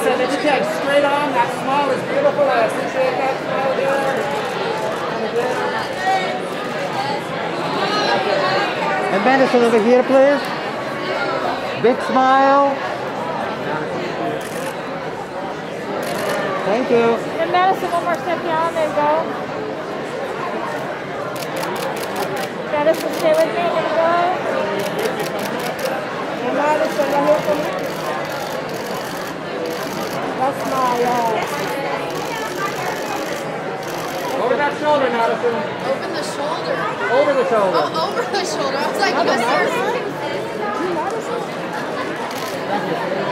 Let your tag straight on. That smile is beautiful. I appreciate that smile there. And Madison over here, please. Big smile. Thank you. And Madison, one more step down. There you go. Madison, stay with me. There you go. And Madison, right here for me. That's smile. Uh, over that shoulder, Madison. Open the shoulder. Over the shoulder. Oh, over the shoulder. I was like, you guys are. Thank you.